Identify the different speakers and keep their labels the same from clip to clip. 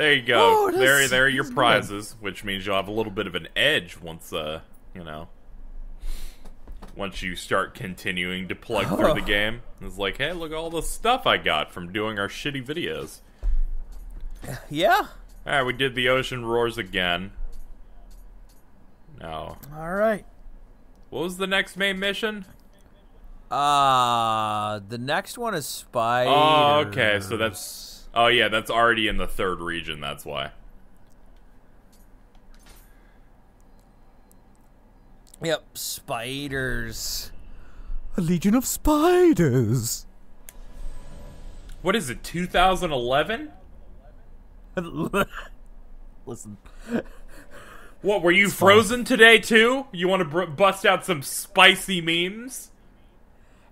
Speaker 1: There you go.
Speaker 2: Oh,
Speaker 1: there, there are your
Speaker 2: is good.
Speaker 1: prizes, which means you'll have a little bit of an edge once, uh, you know, once you start continuing to plug through the game. It's like, hey, look at all the stuff I got from doing our shitty videos.
Speaker 2: Yeah.
Speaker 1: All right, we did the ocean roars again. Now,
Speaker 2: All right.
Speaker 1: what was the next main mission?
Speaker 2: Uh, the next one is Spider.
Speaker 1: Oh, okay, so that's. Oh yeah, that's already in the third region. That's why.
Speaker 2: Yep, spiders. A legion of spiders.
Speaker 1: What is it? 2011?
Speaker 2: Listen.
Speaker 1: What were you
Speaker 2: fine.
Speaker 1: frozen today too? You want to br- bust out some spicy memes?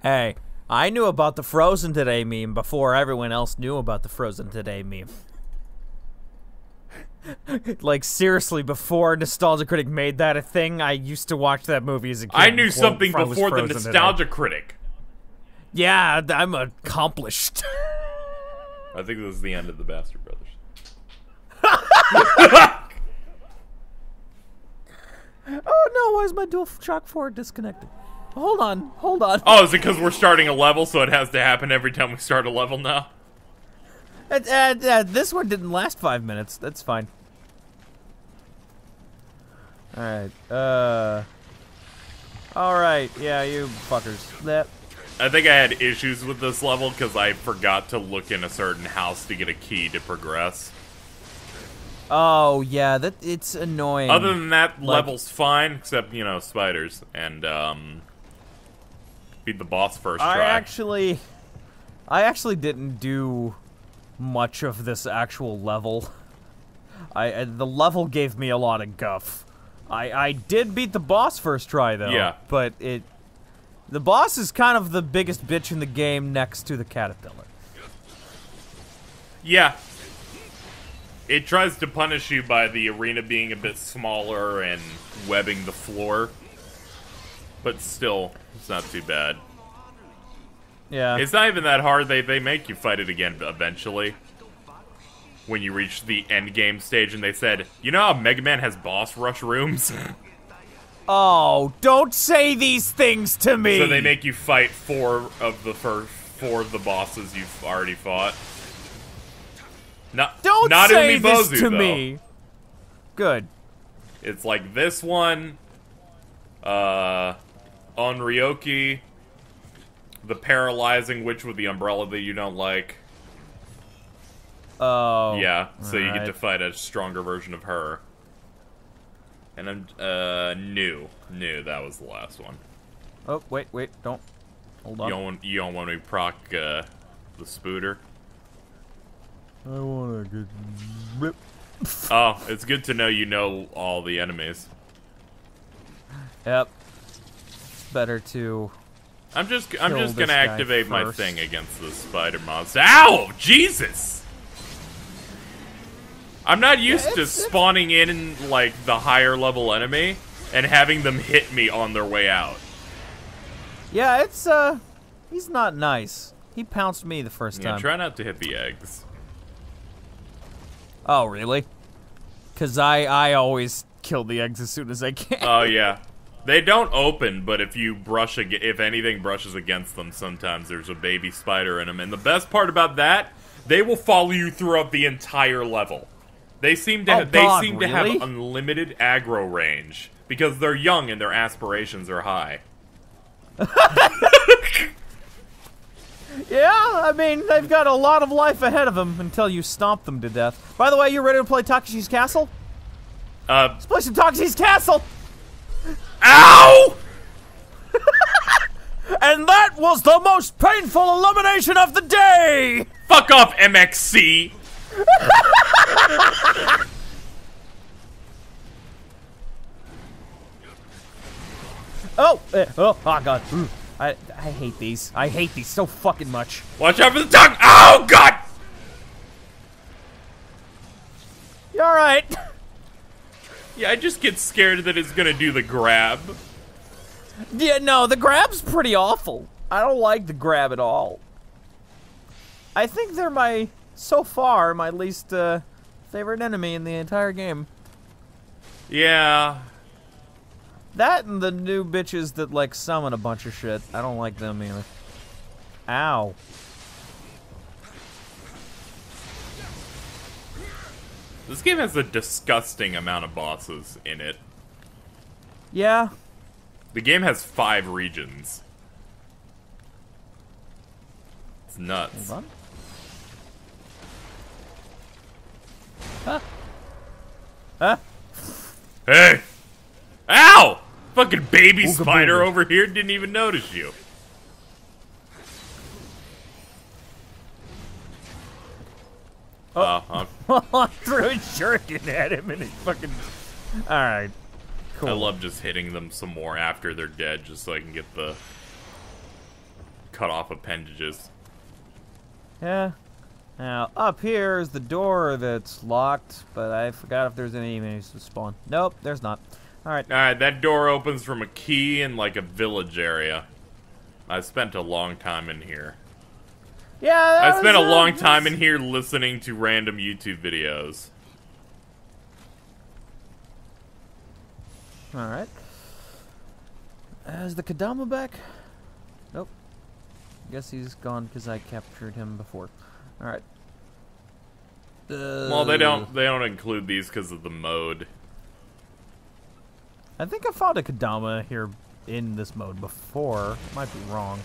Speaker 2: Hey, I knew about the Frozen Today meme before everyone else knew about the Frozen Today meme. like seriously, before Nostalgia Critic made that a thing, I used to watch that movie as a kid.
Speaker 1: I knew
Speaker 2: before-
Speaker 1: something
Speaker 2: before
Speaker 1: before the
Speaker 2: Frozen Today.
Speaker 1: nostalgia critic.
Speaker 2: Yeah, I'm accomplished.
Speaker 1: I think this is the end of the Bastard Brothers.
Speaker 2: oh no, why is my Dual Shock 4 disconnected? Hold on, hold on.
Speaker 1: Oh, is it because we're starting a level, so it has to happen every time we start a level now?
Speaker 2: Uh, uh, uh, this one didn't last five minutes. That's fine. Alright, uh. Alright, yeah, you fuckers. That.
Speaker 1: I think I had issues with this level because I forgot to look in a certain house to get a key to progress.
Speaker 2: Oh, yeah, that it's annoying.
Speaker 1: Other than that,
Speaker 2: Like-
Speaker 1: level's fine, except, you know, spiders. And, um. Beat the boss first
Speaker 2: I
Speaker 1: try.
Speaker 2: actually. I actually didn't do much of this actual level. I uh, the level gave me a lot of guff. I I did beat the boss first try though.
Speaker 1: Yeah.
Speaker 2: But it the boss is kind of the biggest bitch in the game next to the caterpillar.
Speaker 1: Yeah. It tries to punish you by the arena being a bit smaller and webbing the floor. But still, it's not too bad.
Speaker 2: Yeah.
Speaker 1: It's not even that hard. They they make you fight it again eventually. When you reach the end game stage and they said, "You know how Mega Man has boss rush rooms?"
Speaker 2: oh, don't say these things to me.
Speaker 1: so they make you fight four of the first four of the bosses you've already fought. Not
Speaker 2: Don't
Speaker 1: not
Speaker 2: say this to
Speaker 1: though.
Speaker 2: me. Good.
Speaker 1: It's like this one, uh, Onryoki, the paralyzing witch with the umbrella that you don't like.
Speaker 2: Oh.
Speaker 1: yeah, so you get to fight a stronger version of her. And I'm, uh, new. New, that was the last one.
Speaker 2: Oh, wait, wait, don't. Hold
Speaker 1: You
Speaker 2: on.
Speaker 1: don't, want- you don't want to proc, uh, the spooter.
Speaker 2: I want a good rip.
Speaker 1: Oh, it's good to know you know all the enemies.
Speaker 2: Yep. It's better to.
Speaker 1: I'm just I'm just gonna
Speaker 2: this guy
Speaker 1: activate my thing against the spider monster. Ow! Jesus! I'm not used to
Speaker 2: it's- it's-
Speaker 1: spawning in like the higher level enemy and having them hit me on their way out.
Speaker 2: Yeah, it's uh, he's not nice. He pounced me the first
Speaker 1: Yeah,
Speaker 2: time.
Speaker 1: try not to hit the eggs.
Speaker 2: oh, really? Cause I I always kill the eggs as soon as I can.
Speaker 1: Oh yeah. They don't open, but if you brush ag- if anything brushes against them, sometimes there's a baby spider in them. And the best part about that, they will follow you throughout the entire level. They seem to
Speaker 2: Oh,
Speaker 1: ha- they
Speaker 2: God,
Speaker 1: seem to have unlimited aggro range because they're young and their aspirations are high.
Speaker 2: yeah, I mean they've got a lot of life ahead of them until you stomp them to death. By the way, you ready to play Takeshi's Castle?
Speaker 1: Uh,
Speaker 2: Let's play some Takeshi's Castle.
Speaker 1: Ow!
Speaker 2: And that was the most painful elimination of the day.
Speaker 1: Fuck off, MXC.
Speaker 2: Oh, eh, oh, oh god. Mm. I I hate these. I hate these so fucking much.
Speaker 1: Watch out for the tongue. Oh God!
Speaker 2: You all right?
Speaker 1: Yeah, I just get scared that it's gonna do the grab.
Speaker 2: Yeah, no, the grab's pretty awful. I don't like the grab at all. I think they're my, so far, my least uh, favorite enemy in the entire game.
Speaker 1: Yeah.
Speaker 2: That and the new bitches that like summon a bunch of shit. I don't like them either. Ow.
Speaker 1: This game has a disgusting amount of bosses in it.
Speaker 2: Yeah.
Speaker 1: The game has five regions. It's nuts.
Speaker 2: Hold on. Huh? Huh?
Speaker 1: Hey! Ow! Fucking baby
Speaker 2: Ooga
Speaker 1: spider over here didn't even notice you. Oh,
Speaker 2: I threw a shuriken at him and he fucking. Alright. Cool.
Speaker 1: I love just hitting them some more after they're dead, just so I can get the cut off appendages.
Speaker 2: Yeah. Now, up here is the door that's locked, but I forgot if there's any enemies to spawn. Nope, there's not. Alright.
Speaker 1: Alright, that door opens from a key in like a village area. I spent a long time in here.
Speaker 2: Yeah,
Speaker 1: I spent a
Speaker 2: uh,
Speaker 1: long time in here listening to random YouTube videos.
Speaker 2: Alright. Is the Kodama back? Nope. Guess he's gone because I captured him before. Alright.
Speaker 1: Well, they don't they don't include these because of the mode.
Speaker 2: I think I found a Kodama here in this mode before. Might be wrong.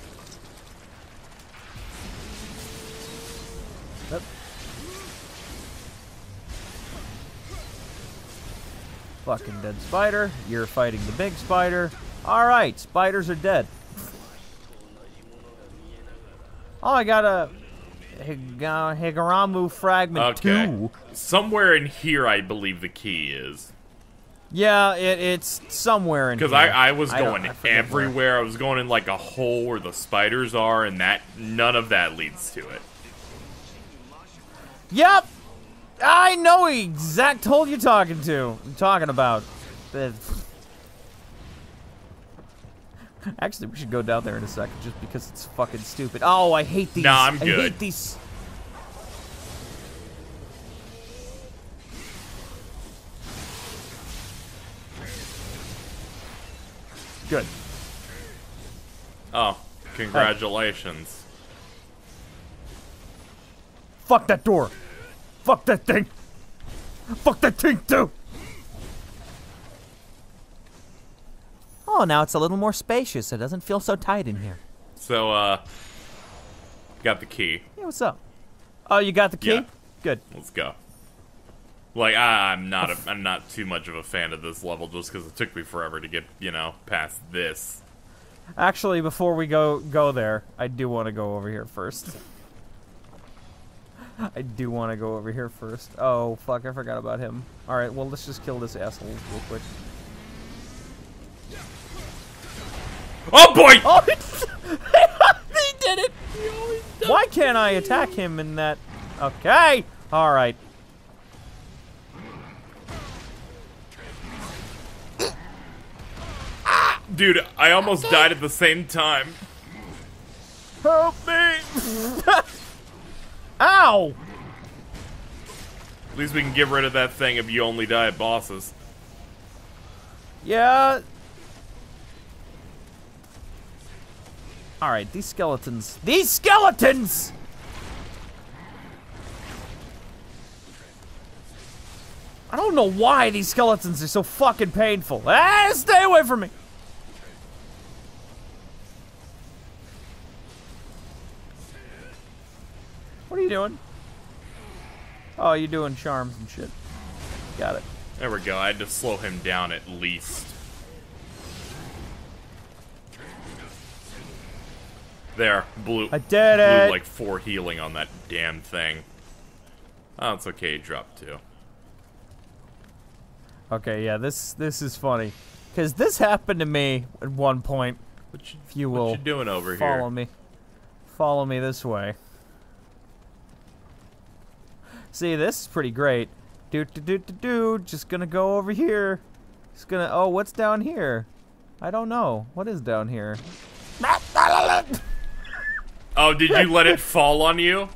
Speaker 2: Fucking dead spider. You're fighting the big spider. Alright, spiders are dead. Oh, I got a Higa- uh, Higuramu fragment
Speaker 1: Okay.
Speaker 2: 2.
Speaker 1: Somewhere in here, I believe the key is.
Speaker 2: Yeah, it, it's somewhere in
Speaker 1: Because
Speaker 2: here.
Speaker 1: I, I was going
Speaker 2: I where.
Speaker 1: everywhere. I was going in like a hole where the spiders are, and that none of that leads to it.
Speaker 2: Yep. I know exact hole you're talking to. I'm talking about. Actually, we should go down there in a second just because it's fucking stupid. Oh, I hate these.
Speaker 1: Nah, I'm good.
Speaker 2: I hate these. Good.
Speaker 1: Oh, congratulations.
Speaker 2: Fuck that door. Fuck that thing. Fuck that thing too. Oh, now it's a little more spacious. It doesn't feel so tight in here.
Speaker 1: So, uh, got the key.
Speaker 2: Hey, what's up? Oh, you got the key?
Speaker 1: Yeah.
Speaker 2: Good.
Speaker 1: Let's go. Like I, I'm not a, I'm not too much of a fan of this level just because it took me forever to get you know past this.
Speaker 2: Actually, before we go go there, I do want to go over here first. I do want to go over here first. Oh, fuck, I forgot about him. Alright, well, let's just kill this asshole real quick.
Speaker 1: Oh boy!
Speaker 2: Oh, he did it! Why can't I attack him in that? Okay, alright.
Speaker 1: Dude, I almost died at the same time.
Speaker 2: Help me! Ow!
Speaker 1: At least we can get rid of that thing if you only die at bosses.
Speaker 2: Yeah. Alright, these skeletons. These skeletons! I don't know why these skeletons are so fucking painful. Ah, stay away from me! What are you doing? Oh, you're doing charms and shit. Got it.
Speaker 1: There we go. I had to slow him down at least. There, blue.
Speaker 2: I did
Speaker 1: blew
Speaker 2: it!
Speaker 1: like four healing on that damn thing. Oh, it's okay. Drop two.
Speaker 2: Okay, yeah, this this is funny, because this happened to me at one point.
Speaker 1: What you,
Speaker 2: If you
Speaker 1: what
Speaker 2: will
Speaker 1: you doing over
Speaker 2: follow
Speaker 1: here?
Speaker 2: me, follow me this way. See, this is pretty great. Do do do do do. Just gonna go over here. Just gonna. Oh, what's down here? I don't know. What is down here?
Speaker 1: Oh, did you let it fall on you?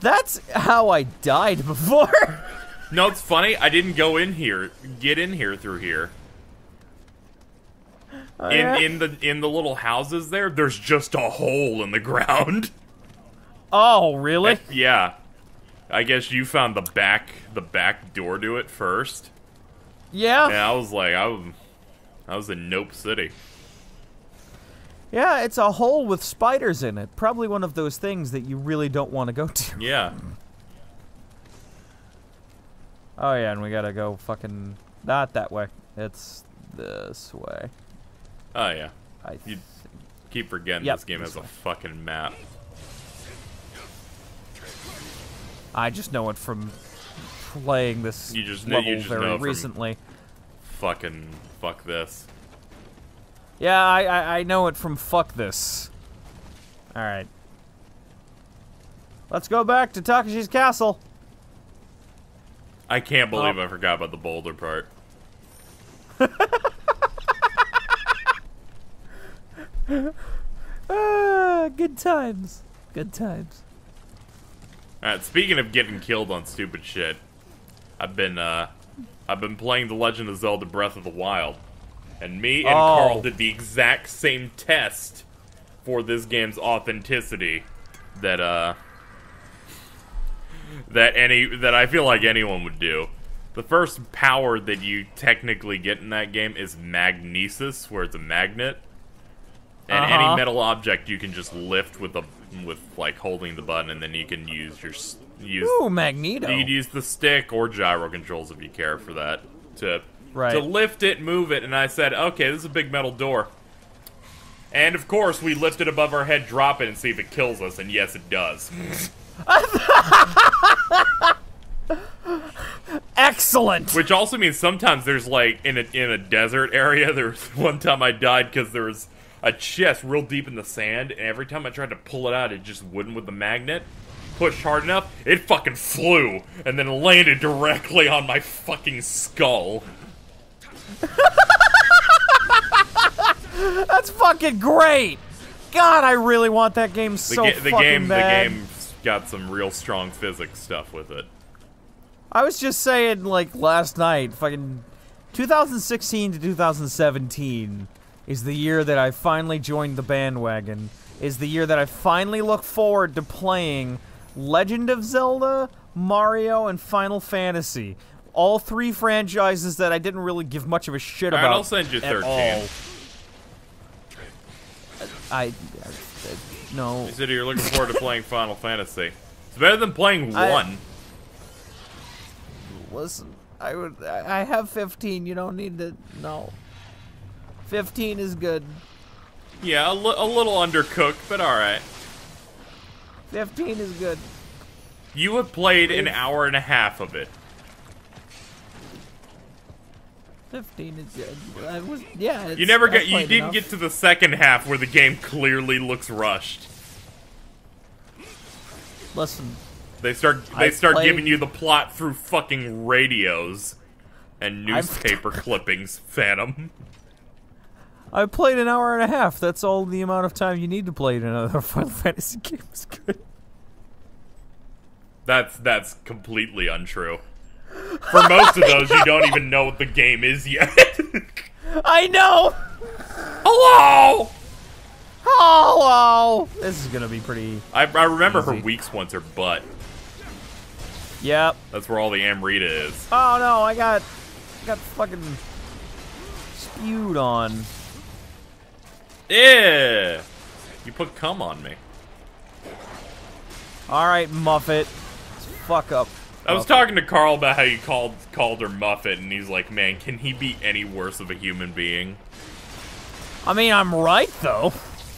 Speaker 2: That's how I died before.
Speaker 1: No, it's funny. I didn't go in here, get in here through here.
Speaker 2: Oh,
Speaker 1: in
Speaker 2: yeah?
Speaker 1: in the in the little houses there, there's just a hole in the ground.
Speaker 2: oh, really?
Speaker 1: Eh, yeah. I guess you found the back the back door to it first.
Speaker 2: Yeah.
Speaker 1: And I was like, I was, I was in Nope City.
Speaker 2: Yeah, it's a hole with spiders in it. Probably one of those things that you really don't want to go to.
Speaker 1: Yeah.
Speaker 2: Oh yeah, and we gotta go fucking not that way. It's this way.
Speaker 1: Oh yeah.
Speaker 2: I
Speaker 1: You- Keep forgetting
Speaker 2: Yep,
Speaker 1: this game
Speaker 2: this
Speaker 1: has a fucking map.
Speaker 2: I just know it from playing this
Speaker 1: You just know-
Speaker 2: level
Speaker 1: you just
Speaker 2: very
Speaker 1: know from-
Speaker 2: recently.
Speaker 1: Fucking fuck this.
Speaker 2: Yeah, I, I I know it from fuck this. All right. Let's go back to Takeshi's castle.
Speaker 1: I can't believe
Speaker 2: Oh.
Speaker 1: I forgot about the boulder part.
Speaker 2: Ah, good times. Good times.
Speaker 1: Alright, speaking of getting killed on stupid shit, I've been uh I've been playing The Legend of Zelda Breath of the Wild. And me and
Speaker 2: Oh.
Speaker 1: Carl did the exact same test for this game's authenticity that uh that any that I feel like anyone would do. The first power that you technically get in that game is magnesis, where it's a magnet. And
Speaker 2: Uh-huh.
Speaker 1: any metal object you can just lift with a with like holding the button, and then you can use your use
Speaker 2: Ooh, Magneto.
Speaker 1: you can use the stick or gyro controls if you care for that to
Speaker 2: Right.
Speaker 1: to lift it, move it, and I said, okay, this is a big metal door. And of course, we lift it above our head, drop it, and see if it kills us. And yes, it does.
Speaker 2: Excellent.
Speaker 1: Which also means sometimes there's like in a in a desert area. There's one time I died because there was a chest real deep in the sand, and every time I tried to pull it out, it just wouldn't with the magnet. Pushed hard enough, it fucking flew, and then landed directly on my fucking skull.
Speaker 2: That's fucking great. God, I really want that game
Speaker 1: The,
Speaker 2: so
Speaker 1: ga- the
Speaker 2: fucking
Speaker 1: game,
Speaker 2: bad.
Speaker 1: the game's got some real strong physics stuff with it.
Speaker 2: I was just saying, like last night, fucking 2016 to 2017 is the year that I finally joined the bandwagon. Is the year that I finally look forward to playing Legend of Zelda, Mario, and Final Fantasy. All three franchises that I didn't really give much of a shit
Speaker 1: All right,
Speaker 2: about.
Speaker 1: I'll send you 13.
Speaker 2: all. Uh, I, I, I no.
Speaker 1: You said you're looking forward to playing Final Fantasy. It's better than playing
Speaker 2: I-
Speaker 1: one.
Speaker 2: Listen, I would. I I have 15. You don't need to. No. 15 is good.
Speaker 1: Yeah, a, a little undercooked, but all right.
Speaker 2: 15 is good.
Speaker 1: You have played an hour and a half of it.
Speaker 2: 15 is good. I was. Yeah. It's,
Speaker 1: You never get. You didn't
Speaker 2: enough.
Speaker 1: get to the second half where the game clearly looks rushed.
Speaker 2: Listen,
Speaker 1: They start. They
Speaker 2: I
Speaker 1: start
Speaker 2: played-
Speaker 1: giving you the plot through fucking radios and
Speaker 2: I've-
Speaker 1: newspaper clippings. Phantom.
Speaker 2: I played an hour and a half. That's all the amount of time you need to play in another Final Fantasy game. Is good.
Speaker 1: That's that's completely untrue. For most of those, you don't even know what the game is yet.
Speaker 2: I know.
Speaker 1: Hello.
Speaker 2: Hello. This is gonna be pretty.
Speaker 1: I, I remember her
Speaker 2: Easy.
Speaker 1: weak spots, her butt.
Speaker 2: Yep.
Speaker 1: That's where all the Amrita is.
Speaker 2: Oh no, I got, got fucking spewed on.
Speaker 1: Yeah. You put cum on me.
Speaker 2: All right, Muffet. Fuck up.
Speaker 1: I was talking to Carl about how you called called her Muffet, and he's like, "Man, can he be any worse of a human being?"
Speaker 2: I mean, I'm right though.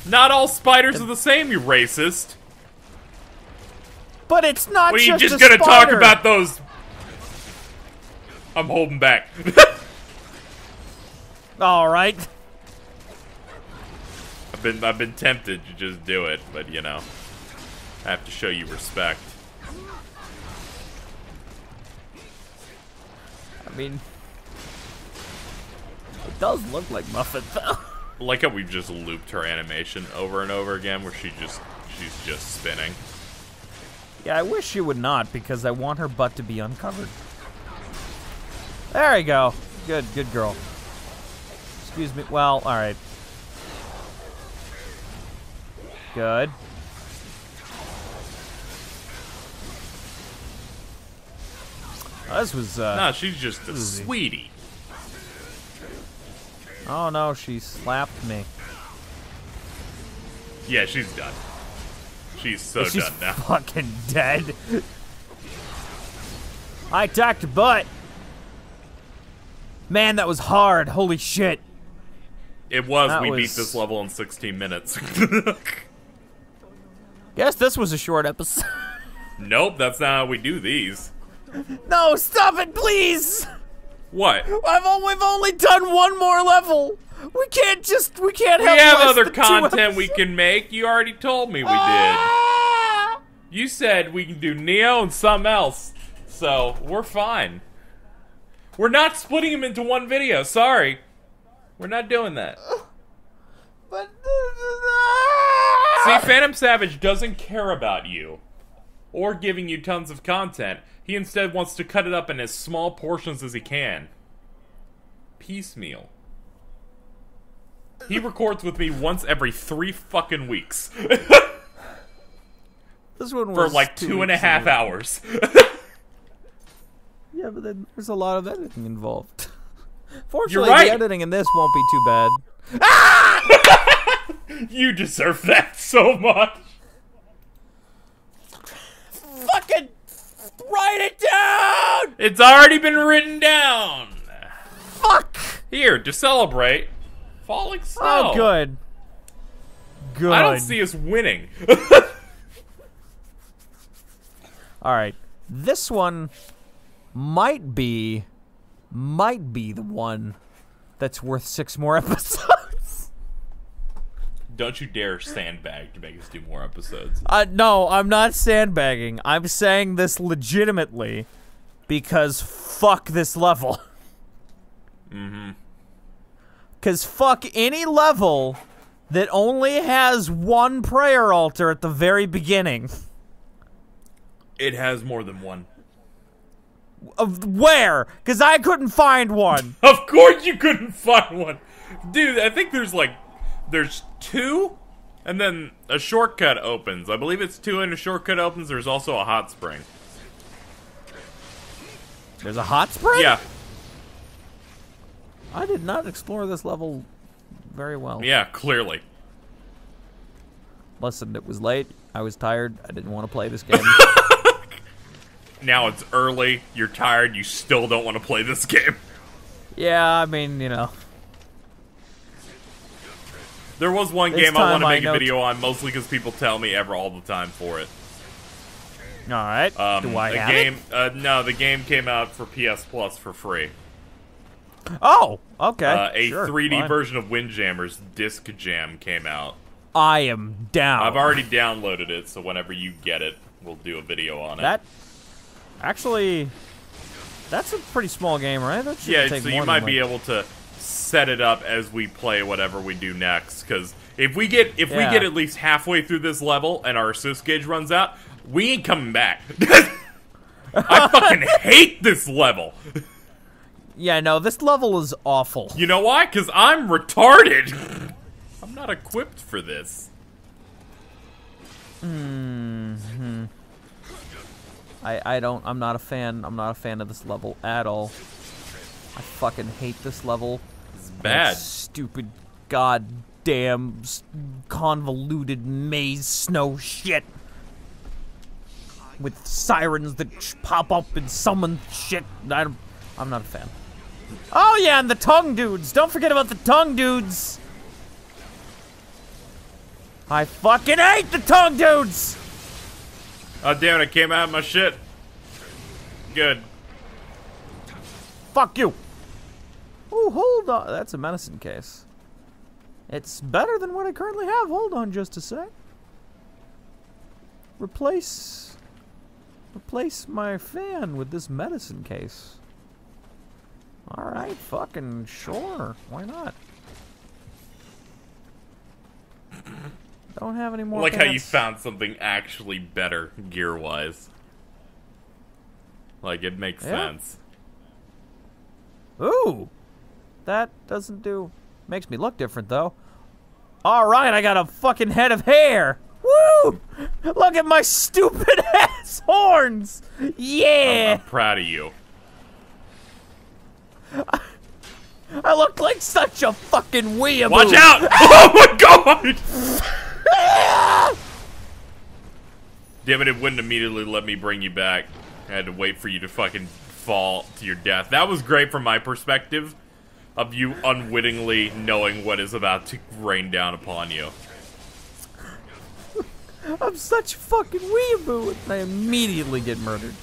Speaker 1: Not all spiders are the same, you racist.
Speaker 2: But it's not
Speaker 1: What are you
Speaker 2: just,
Speaker 1: just
Speaker 2: a
Speaker 1: gonna talk about those? I'm holding back.
Speaker 2: All right.
Speaker 1: I've been I've been tempted to just do it, but you know, I have to show you respect.
Speaker 2: I mean, it does look like Muffet though.
Speaker 1: Like how we've just looped her animation over and over again, where she just she's just spinning.
Speaker 2: Yeah, I wish she would not because I want her butt to be uncovered. There you go. Good, good girl. Excuse me. Well, all right. Good. Oh, this was. Uh,
Speaker 1: Nah, she's just a sweetie.
Speaker 2: Oh no, she slapped me.
Speaker 1: Yeah, she's done. She's so
Speaker 2: She's
Speaker 1: done now.
Speaker 2: fucking dead. I attacked her butt. Man, that was hard. Holy shit.
Speaker 1: It was.
Speaker 2: That
Speaker 1: we beat this level in 16 minutes.
Speaker 2: Guess this was a short episode.
Speaker 1: nope, that's not how we do these.
Speaker 2: no, stop it, please.
Speaker 1: What?
Speaker 2: I've o- we've only done one more level. We can't just we can't
Speaker 1: We
Speaker 2: have,
Speaker 1: We
Speaker 2: have
Speaker 1: other content we can make. You already told me we did.
Speaker 2: Ah!
Speaker 1: You said we can do Nioh and something else. So, we're fine. We're not splitting them into one video. Sorry. We're not doing that.
Speaker 2: But
Speaker 1: See, Phantom Savage doesn't care about you or giving you tons of content. He instead wants to cut it up in as small portions as he can. Piecemeal. He records with me once every three fucking weeks
Speaker 2: this one was
Speaker 1: for like
Speaker 2: two
Speaker 1: two and a half
Speaker 2: ago.
Speaker 1: hours.
Speaker 2: Yeah, but then there's a lot of editing involved. Fortunately,
Speaker 1: right.
Speaker 2: the editing in this won't be too bad.
Speaker 1: You deserve that so much.
Speaker 2: Fucking write it down!
Speaker 1: It's already been written down.
Speaker 2: Fuck!
Speaker 1: Here, to celebrate, falling snow.
Speaker 2: Oh, good. Good.
Speaker 1: I don't see us winning.
Speaker 2: All right, this one might be, might be the one that's worth six more episodes.
Speaker 1: Don't you dare sandbag to make us do more episodes.
Speaker 2: Uh, no, I'm not sandbagging. I'm saying this legitimately because fuck this level.
Speaker 1: Mm-hmm.
Speaker 2: Because fuck any level that only has one prayer altar at the very beginning.
Speaker 1: It has more than one.
Speaker 2: Of where? Because I couldn't find one.
Speaker 1: Of course you couldn't find one. Dude, I think there's like there's two and then a shortcut opens. I believe it's two and a shortcut opens. There's also a hot spring.
Speaker 2: There's a hot spring?
Speaker 1: Yeah.
Speaker 2: I did not explore this level very well.
Speaker 1: Yeah, clearly.
Speaker 2: Listen, it was late. I was tired. I didn't want to play this game.
Speaker 1: Now it's early, you're tired, you still don't want to play this game.
Speaker 2: yeah, I mean, you know.
Speaker 1: There was one game I want to make a video on, mostly because people tell me ever all the time for it.
Speaker 2: All right.
Speaker 1: Um,
Speaker 2: Do I
Speaker 1: the
Speaker 2: have
Speaker 1: game,
Speaker 2: it?
Speaker 1: Uh, no, the game came out for PS Plus for free.
Speaker 2: Oh, okay.
Speaker 1: Uh, a
Speaker 2: sure,
Speaker 1: 3D
Speaker 2: fine.
Speaker 1: version of Windjammers Disc Jam came out.
Speaker 2: I am down.
Speaker 1: I've already downloaded it, so whenever you get it, we'll do a video on it.
Speaker 2: That actually, that's a pretty small game, right? That should
Speaker 1: yeah, so you might
Speaker 2: like-
Speaker 1: be able to set it up as we play whatever we do next. Because if we get if we get at least halfway through this level and our assist gauge runs out, we ain't coming back. I fucking hate this level.
Speaker 2: Yeah, no, this level is awful.
Speaker 1: You know why? Because I'm retarded. I'm not equipped for this. Hmm.
Speaker 2: I, I don't. I'm not a fan. I'm not a fan of this level at all. I fucking hate this level.
Speaker 1: It's
Speaker 2: That
Speaker 1: bad.
Speaker 2: Stupid, goddamn, convoluted maze snow shit. With sirens that sh- pop up and summon shit. I don't, I'm not a fan. Oh yeah, and the tongue dudes. Don't forget about the tongue dudes. I fucking hate the tongue dudes.
Speaker 1: Oh damn it! I came out of my shit. Good.
Speaker 2: Fuck you. Oh, hold on. That's a medicine case. It's better than what I currently have. Hold on just a sec. Replace. Replace my fan with this medicine case. Alright, fucking sure. Why not? Don't have any more.
Speaker 1: I like how you found something actually better gear wise. Like it makes
Speaker 2: Yeah.
Speaker 1: sense.
Speaker 2: Ooh, that doesn't do. Makes me look different though. All right, I got a fucking head of hair. Woo! Look at my stupid ass horns. Yeah,
Speaker 1: I'm proud of you.
Speaker 2: I look like such a fucking weeaboo.
Speaker 1: Watch out! oh my god! Damn it, it wouldn't immediately let me bring you back. I had to wait for you to fucking fall to your death. That was great from my perspective of you unwittingly knowing what is about to rain down upon you.
Speaker 2: I'm such a fucking weeaboo. I immediately get murdered.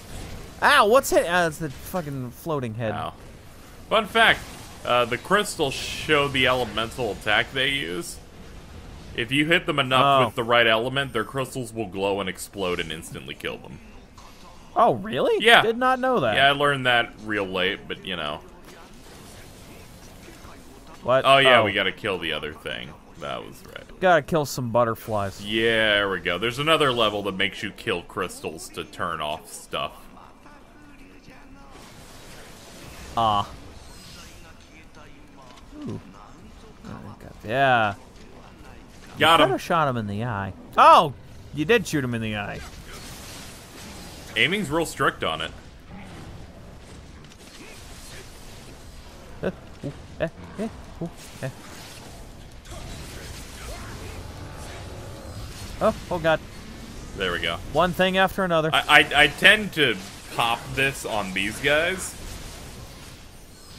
Speaker 2: Ow, what's hit? Ah, it's the fucking floating head.
Speaker 1: Ow. Fun fact, uh, the crystals show the elemental attack they use. If you hit them enough
Speaker 2: Oh.
Speaker 1: with the right element, their crystals will glow and explode and instantly kill them.
Speaker 2: Oh, really?
Speaker 1: Yeah.
Speaker 2: Did not know that.
Speaker 1: Yeah, I learned that real late, but you know.
Speaker 2: What?
Speaker 1: Oh yeah, we oh. gotta kill the other thing. That was right.
Speaker 2: gotta kill some butterflies.
Speaker 1: Yeah, there we go. There's another level that makes you kill crystals to turn off stuff.
Speaker 2: Ah. Ooh. Oh, Yeah.
Speaker 1: Got
Speaker 2: Could
Speaker 1: him.
Speaker 2: shot him in the eye. Oh, you did shoot him in the eye.
Speaker 1: Aiming's real strict on it.
Speaker 2: Eh, eh, eh, Eh. Oh, oh god.
Speaker 1: There we go.
Speaker 2: One thing after another.
Speaker 1: I, I, I tend to pop this on these guys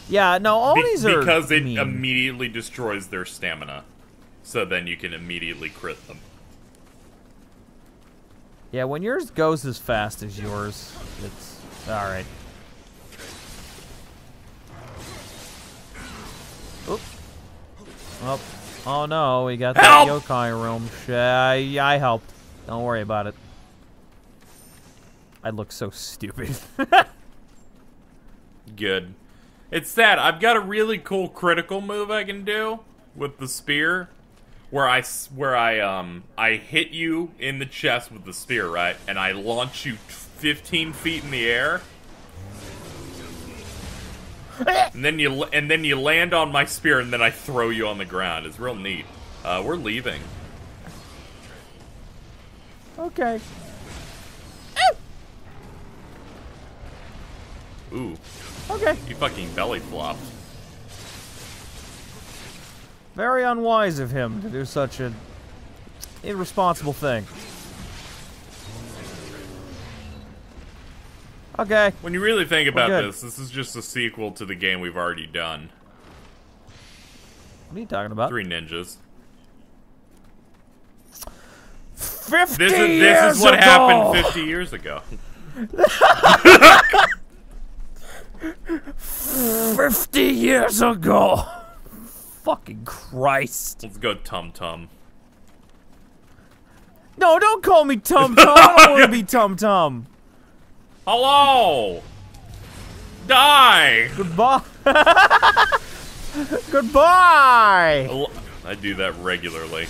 Speaker 2: yeah, no, all
Speaker 1: be-
Speaker 2: these are
Speaker 1: because it
Speaker 2: mean.
Speaker 1: immediately destroys their stamina. So then you can immediately crit them.
Speaker 2: Yeah, when yours goes as fast as yours, it's all right. Oop. Oh, oh no, we got that
Speaker 1: Help!
Speaker 2: yokai room. I, I helped. Don't worry about it. I look so stupid.
Speaker 1: Good. It's sad. I've got a really cool critical move I can do with the spear, where I where I um I hit you in the chest with the spear, right, and I launch you 15 feet in the air, and then you and then you land on my spear, and then I throw you on the ground. It's real neat. Uh, we're leaving.
Speaker 2: okay.
Speaker 1: Ooh,
Speaker 2: Okay.
Speaker 1: you fucking belly flopped.
Speaker 2: Very unwise of him to do such an irresponsible thing. Okay.
Speaker 1: When you really think about this, this is just a sequel to the game we've already done.
Speaker 2: What are you talking about?
Speaker 1: Three ninjas.
Speaker 2: 50
Speaker 1: This is this
Speaker 2: years
Speaker 1: is what
Speaker 2: ago!
Speaker 1: happened 50 years ago.
Speaker 2: 50 years ago. Fucking Christ.
Speaker 1: Let's go Tum Tum.
Speaker 2: No, don't call me Tum Tum. I don't want to be Tum Tum.
Speaker 1: Hello. Die.
Speaker 2: Goodbye. Goodbye.
Speaker 1: I do that regularly.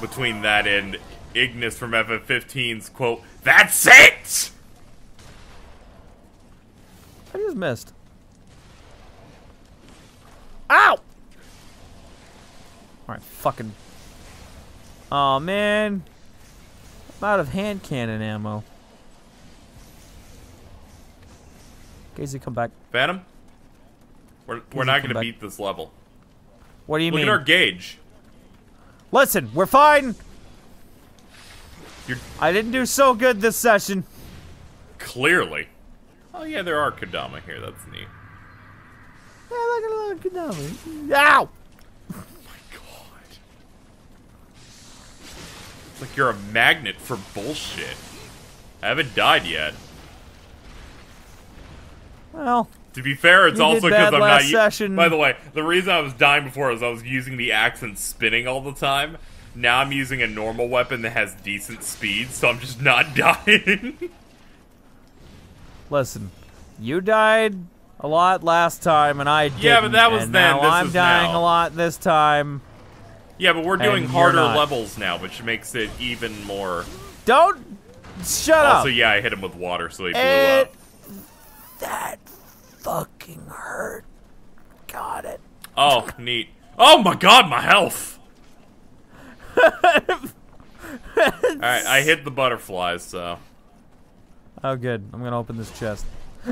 Speaker 1: Between that and Ignis from FF15's quote, "That's it."
Speaker 2: I just missed. Ow! Alright, fucking. oh, man. I'm out of hand cannon ammo. Casey, come back.
Speaker 1: Phantom. We're, we're not going to beat this level.
Speaker 2: What do you
Speaker 1: Look
Speaker 2: mean?
Speaker 1: at our gauge.
Speaker 2: Listen, we're fine.
Speaker 1: You're
Speaker 2: I didn't do so good this session.
Speaker 1: clearly. Oh yeah, there are Kodama here. That's neat.
Speaker 2: Yeah, look at look at that. Ow!
Speaker 1: Oh my God. It's like you're a magnet for bullshit. I haven't died yet.
Speaker 2: Well,
Speaker 1: To be fair, it's also because I'm not.
Speaker 2: session.
Speaker 1: By the way, the reason I was dying before is I was using the axe and spinning all the time. Now I'm using a normal weapon that has decent speed, so I'm just not dying.
Speaker 2: listen. You died a lot last time, and I didn't.
Speaker 1: Yeah, but that was
Speaker 2: and
Speaker 1: then,
Speaker 2: Now
Speaker 1: this
Speaker 2: I'm dying
Speaker 1: now.
Speaker 2: a lot this time.
Speaker 1: Yeah, but we're doing harder levels now, which makes it even more.
Speaker 2: Don't shut
Speaker 1: Also,
Speaker 2: up.
Speaker 1: yeah, I hit him with water, so he blew
Speaker 2: It-
Speaker 1: up.
Speaker 2: That fucking hurt. Got it.
Speaker 1: Oh, neat. Oh my god, my health! Alright, I hit the butterflies, so.
Speaker 2: Oh, good. I'm gonna open this chest.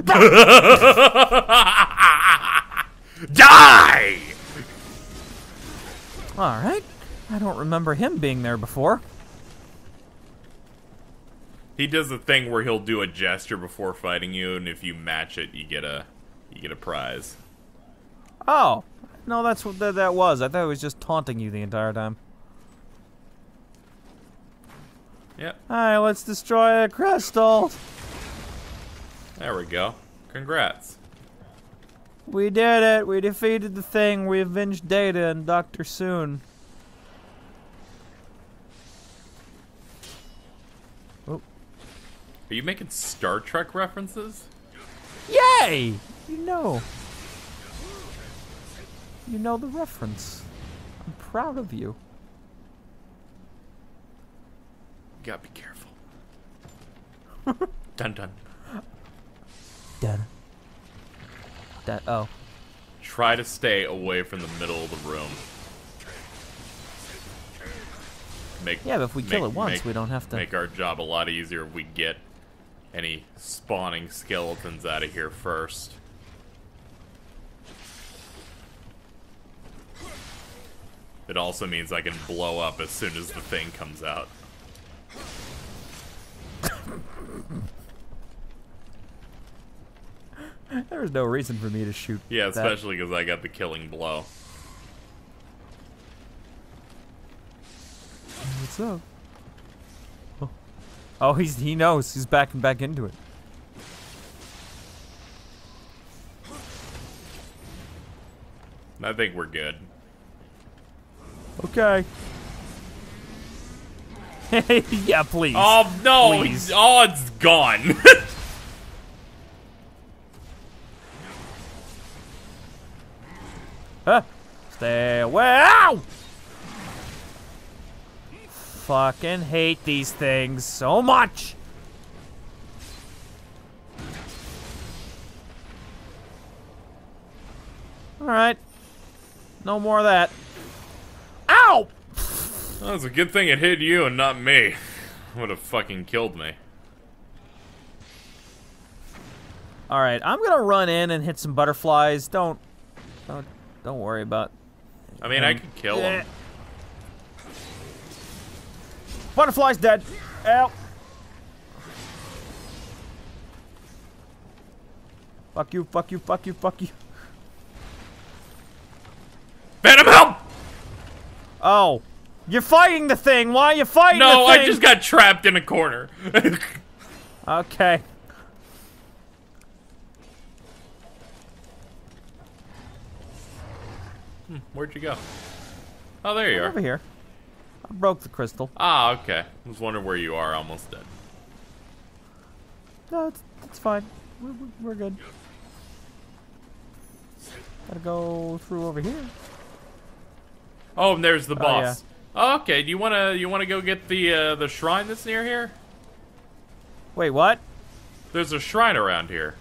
Speaker 1: Die!
Speaker 2: All right. I don't remember him being there before.
Speaker 1: He does a thing where he'll do a gesture before fighting you, and if you match it, you get a you get a prize.
Speaker 2: Oh, no, that's what that, that was. I thought it was just taunting you the entire time.
Speaker 1: Yep,
Speaker 2: All right, let's destroy a crystal.
Speaker 1: there we go. Congrats.
Speaker 2: We did it. We defeated the thing. We avenged Data and Dr. Soong.
Speaker 1: Are you making Star Trek references?
Speaker 2: Yay! You know. You know the reference. I'm proud of you.
Speaker 1: You gotta be careful. dun dun.
Speaker 2: Done. That oh.
Speaker 1: Try to stay away from the middle of the room. Make
Speaker 2: Yeah, but if we kill it once,
Speaker 1: make-
Speaker 2: we don't have to.
Speaker 1: make our job a lot easier if we get any spawning skeletons out of here first. It also means I can blow up as soon as the thing comes out.
Speaker 2: There was no reason for me to shoot.
Speaker 1: Yeah,
Speaker 2: that.
Speaker 1: especially because I got the killing blow.
Speaker 2: What's up? Oh, he's he knows. He's backing back into it.
Speaker 1: I think we're good.
Speaker 2: Okay. yeah, please.
Speaker 1: Oh no!
Speaker 2: Please.
Speaker 1: Oh, it's gone.
Speaker 2: Huh? Stay away. Ow! Fucking hate these things so much. Alright. No more of that. Ow!
Speaker 1: Well, it's a good thing it hit you and not me. Would have fucking killed me.
Speaker 2: Alright, I'm gonna run in and hit some butterflies. Don't. Don't. Don't worry about.
Speaker 1: I mean, I
Speaker 2: Um,
Speaker 1: could kill
Speaker 2: eh. Butterfly's dead. Ow. Fuck you, fuck you, fuck you, fuck you.
Speaker 1: Venom, help!
Speaker 2: Oh. You're fighting the thing. Why are you fighting
Speaker 1: No,
Speaker 2: the thing?
Speaker 1: I just got trapped in a corner.
Speaker 2: Okay.
Speaker 1: Hmm, where'd you go? Oh, there you
Speaker 2: Over
Speaker 1: are.
Speaker 2: Over here. I broke the crystal.
Speaker 1: Ah, okay. I was wondering where you are. Almost dead.
Speaker 2: No, it's, it's fine. We're, we're, good. Gotta go through over here.
Speaker 1: Oh, and there's the
Speaker 2: Oh,
Speaker 1: boss. Oh, okay. Do you wanna you wanna go get the uh, the shrine that's near here?
Speaker 2: Wait, what?
Speaker 1: There's a shrine around here.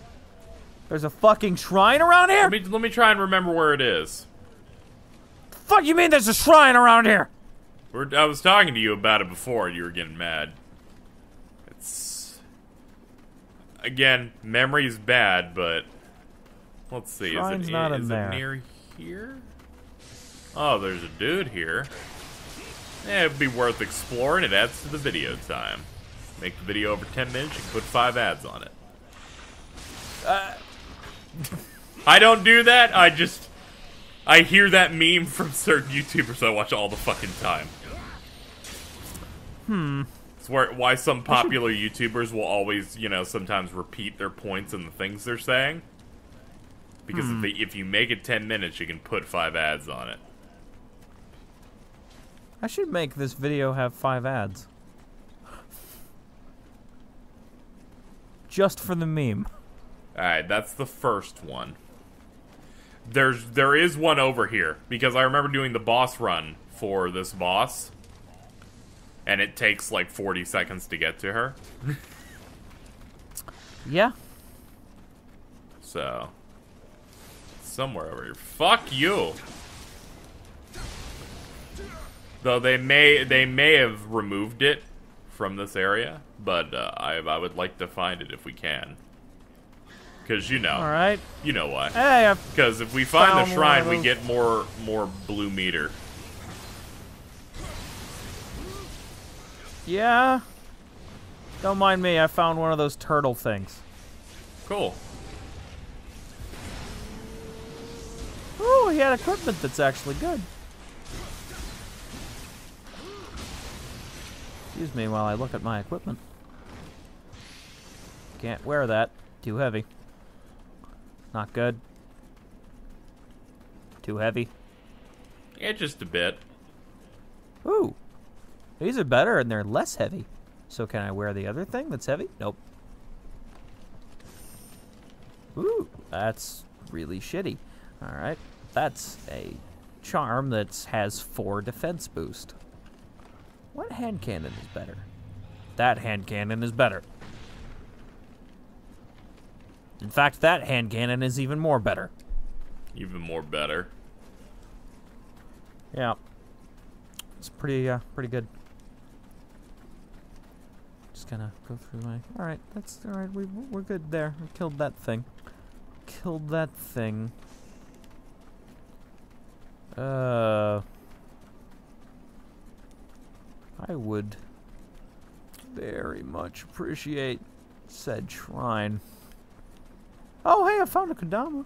Speaker 2: There's a fucking shrine around here?
Speaker 1: Let me let me try and remember where it is.
Speaker 2: Fuck you mean there's a shrine around here?
Speaker 1: We're, I was talking to you about it before, and you were getting mad. It's again, memory's bad, but let's see.
Speaker 2: Shrine's
Speaker 1: is it
Speaker 2: not in
Speaker 1: is
Speaker 2: there.
Speaker 1: it near here? Oh, there's a dude here. Yeah, it'd be worth exploring. It adds to the video time. Make the video over 10 minutes, you can put five ads on it.
Speaker 2: Uh.
Speaker 1: I don't do that. I just I hear that meme from certain YouTubers I watch all the fucking time. Hmm. It's where why some popular YouTubers will always, you know, sometimes repeat their points and the things they're saying. Because if, they, if you make it 10 minutes, you can put five ads on it.
Speaker 2: I should make this video have five ads. Just for the meme.
Speaker 1: Alright, that's the first one. There's there is one over here because I remember doing the boss run for this boss. And it takes like 40 seconds to get to her.
Speaker 2: Yeah.
Speaker 1: So. Somewhere over here. Fuck you! Though they may they may have removed it from this area, but uh, I I would like to find it if we can. Cause you know,
Speaker 2: All right.
Speaker 1: you know why.
Speaker 2: Hey,
Speaker 1: Because if we find the shrine, we get more more blue meter.
Speaker 2: Yeah. Don't mind me. I found one of those turtle things.
Speaker 1: Cool.
Speaker 2: Ooh, he had equipment that's actually good. Excuse me while I look at my equipment. Can't wear that. Too heavy. Not good. Too heavy.
Speaker 1: Yeah, just a bit.
Speaker 2: Ooh. These are better and they're less heavy. So can I wear the other thing that's heavy? Nope. Ooh, that's really shitty. Alright. That's a charm that has four defense boost. What hand cannon is better? That hand cannon is better. In fact, that hand cannon is even more better.
Speaker 1: Even more better.
Speaker 2: Yeah. It's pretty uh pretty good. Just gonna go through my Alright, that's alright, we we're good there. We killed that thing. Killed that thing. Uh I would very much appreciate said shrine. Oh hey, I found a Kodama.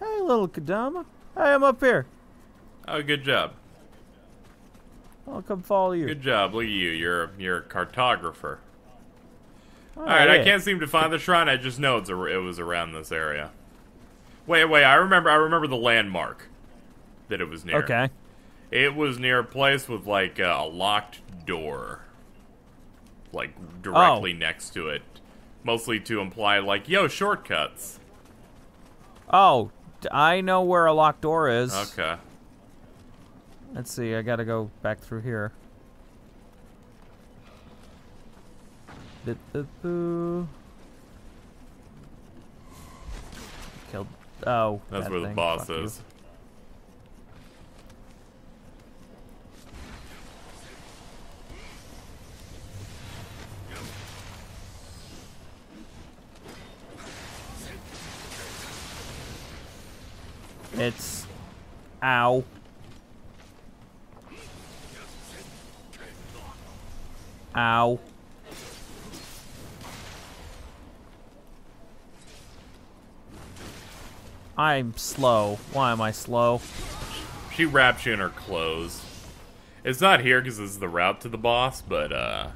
Speaker 2: Hey little Kodama. Hey, I'm up here.
Speaker 1: Oh, good job.
Speaker 2: I'll come follow you.
Speaker 1: Good job. Look at you. You're you're a cartographer. All right, I can't seem to find the shrine. I just know it's a, it was around this area. Wait, wait. I remember. I remember the landmark that it was near.
Speaker 2: Okay.
Speaker 1: It was near a place with like a locked door, like directly
Speaker 2: Oh.
Speaker 1: next to it, mostly to imply like, "Yo, shortcuts."
Speaker 2: Oh, I know where a locked door is.
Speaker 1: Okay.
Speaker 2: Let's see. I gotta go back through here. Bip, bip, boo. Killed. Oh,
Speaker 1: That's
Speaker 2: that
Speaker 1: where the boss
Speaker 2: Fuck you.
Speaker 1: is.
Speaker 2: It's. Ow. Ow. I'm slow. Why am I slow?
Speaker 1: She wraps you in her clothes. It's not here because this is the route to the boss, but uh,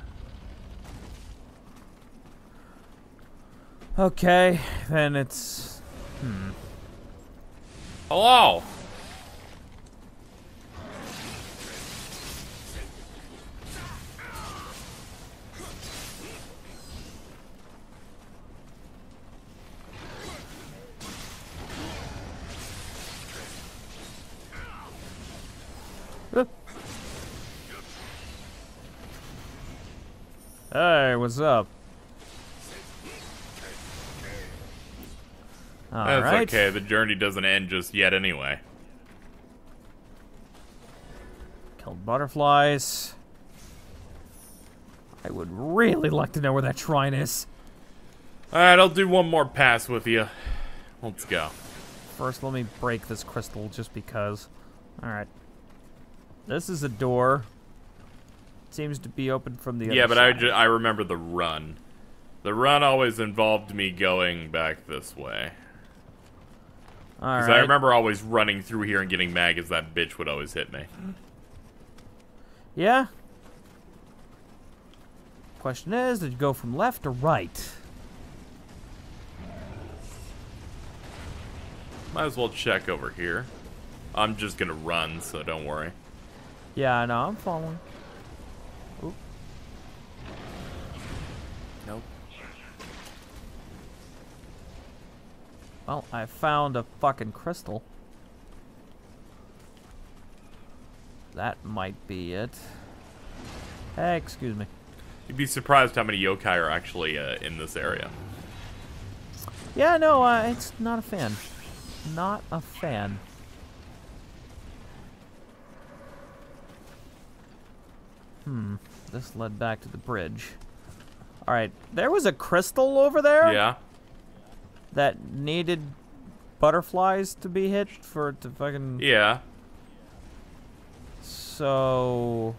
Speaker 2: Okay, then it's.
Speaker 1: Hmm.
Speaker 2: hello. What's up? All
Speaker 1: That's
Speaker 2: right.
Speaker 1: okay. The journey doesn't end just yet, anyway.
Speaker 2: Killed butterflies. I would really like to know where that shrine is.
Speaker 1: All right, I'll do one more pass with you. Let's go.
Speaker 2: First, let me break this crystal just because. Alright. This is a door. Seems to be open from the other
Speaker 1: Yeah, but I, ju- I remember the run. The run always involved me going back this way. Because
Speaker 2: Alright.
Speaker 1: I remember always running through here and getting mad because that bitch would always hit me.
Speaker 2: Yeah? Question is, did you go from left or right?
Speaker 1: Might as well check over here. I'm just gonna run, so don't worry.
Speaker 2: Yeah, I know, I'm following. Well, I found a fucking crystal. that might be it. Hey, excuse me.
Speaker 1: You'd be surprised how many yokai are actually uh, in this area.
Speaker 2: Yeah, no, uh, it's not a fan. Not a fan. Hmm, this led back to the bridge. Alright, there was a crystal over there
Speaker 1: Yeah.
Speaker 2: That needed butterflies to be hit for it to fucking...
Speaker 1: Yeah.
Speaker 2: So...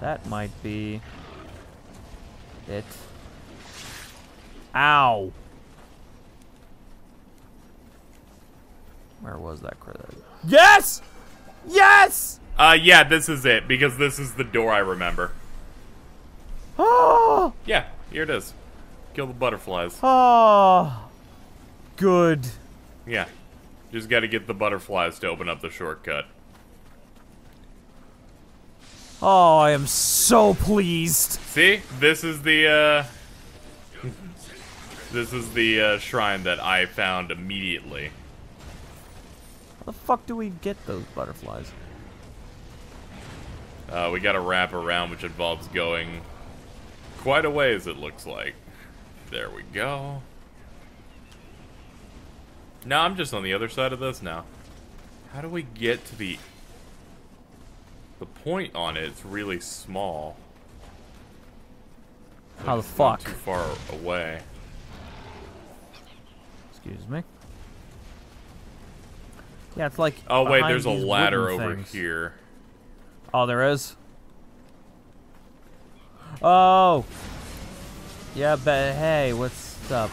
Speaker 2: That might be... It. Ow! Where was that critter? Yes! Yes!
Speaker 1: Uh, yeah, this is it, because this is the door I remember.
Speaker 2: Oh!
Speaker 1: Yeah, here it is. Kill the butterflies.
Speaker 2: Oh! Good.
Speaker 1: Yeah. Just gotta get the butterflies to open up the shortcut.
Speaker 2: Oh, I am so pleased.
Speaker 1: See? This is the, uh... this is the, uh, shrine that I found immediately.
Speaker 2: How the fuck do we get those butterflies?
Speaker 1: Uh, we gotta wrap around, which involves going quite a ways, it looks like. There we go. No, I'm just on the other side of this now. How do we get to the... The point on it, it's really small.
Speaker 2: How the fuck?
Speaker 1: Too far away.
Speaker 2: Excuse me. Yeah, it's like.
Speaker 1: Oh wait, there's a ladder over
Speaker 2: things.
Speaker 1: here.
Speaker 2: Oh, there is. Oh. Yeah, but hey, what's up?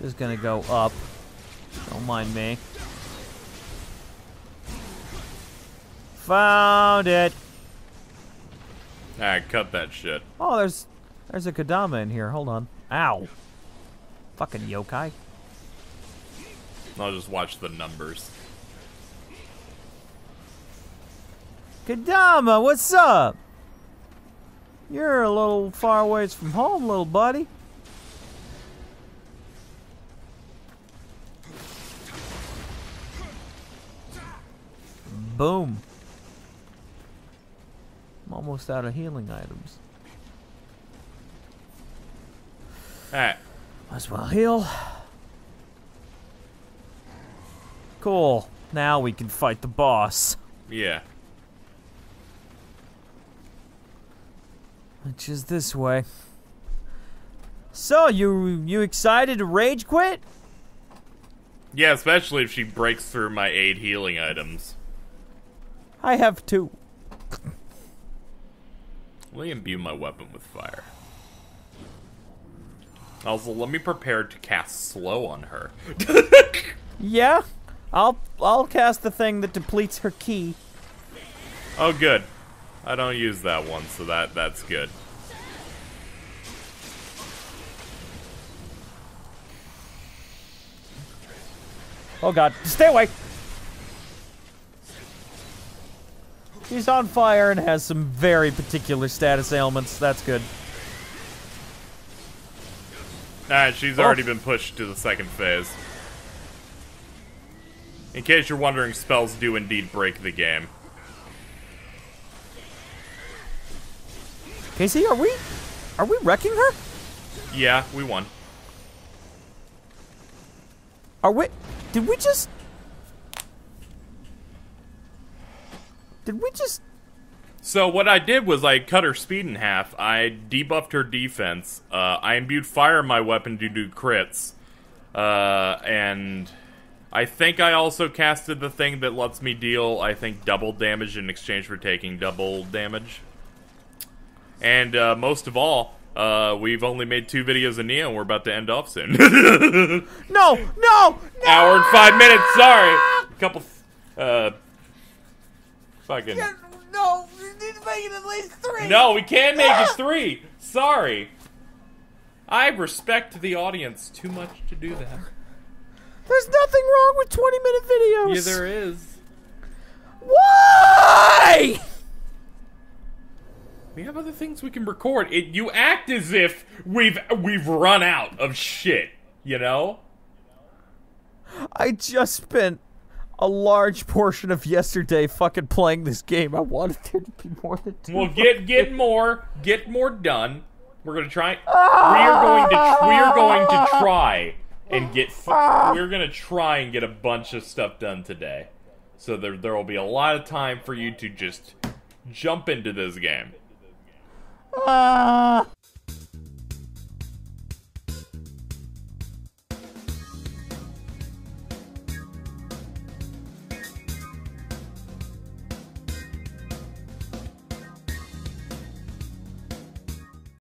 Speaker 2: Just gonna go up. Don't mind me. Found it.
Speaker 1: Alright, cut that shit.
Speaker 2: Oh, there's there's a Kodama in here. Hold on. Ow. Fucking yokai.
Speaker 1: I'll just watch the numbers.
Speaker 2: Kodama, what's up? You're a little far ways from home, little buddy. Boom. I'm almost out of healing items.
Speaker 1: Alright.
Speaker 2: Might as well heal. Cool. Now we can fight the boss.
Speaker 1: Yeah.
Speaker 2: Which is this way. So, you you excited to rage quit?
Speaker 1: Yeah, especially if she breaks through my aid healing items.
Speaker 2: I have two.
Speaker 1: Let me imbue my weapon with fire. Also, let me prepare to cast slow on her.
Speaker 2: Yeah, I'll I'll cast the thing that depletes her Ki.
Speaker 1: oh, good. I don't use that one, so that that's good.
Speaker 2: Oh god, stay away! He's on fire and has some very particular status ailments. That's good.
Speaker 1: Alright, she's oh. already been pushed to the second phase. In case you're wondering, spells do indeed break the game.
Speaker 2: Casey, are we are we wrecking her?
Speaker 1: Yeah, we won.
Speaker 2: Are we? Did we just? Did we just?
Speaker 1: So what I did was I cut her speed in half. I debuffed her defense. Uh, I imbued fire in my weapon to do crits, uh, and I think I also casted the thing that lets me deal, I think, double damage in exchange for taking double damage. And uh, most of all, uh, we've only made two videos of Nioh, and we're about to end off soon.
Speaker 2: No, no, no!
Speaker 1: Hour and five minutes. Sorry, a couple. Uh, fucking.
Speaker 2: No, we need to make it at least three.
Speaker 1: No, we can't make it three. Sorry. I respect the audience too much to do that.
Speaker 2: There's nothing wrong with 20 minute videos.
Speaker 1: Yeah, there is.
Speaker 2: Why?
Speaker 1: We have other things we can record. It you act as if we've we've run out of shit, you know?
Speaker 2: I just spent a large portion of yesterday fucking playing this game. I wanted there to be more than two.
Speaker 1: We'll get get more, get more done. We're gonna try. We are going to we are going to try and get. fu- We're gonna try and get a bunch of stuff done today. So there there will be a lot of time for you to just jump into this game.
Speaker 2: Ah.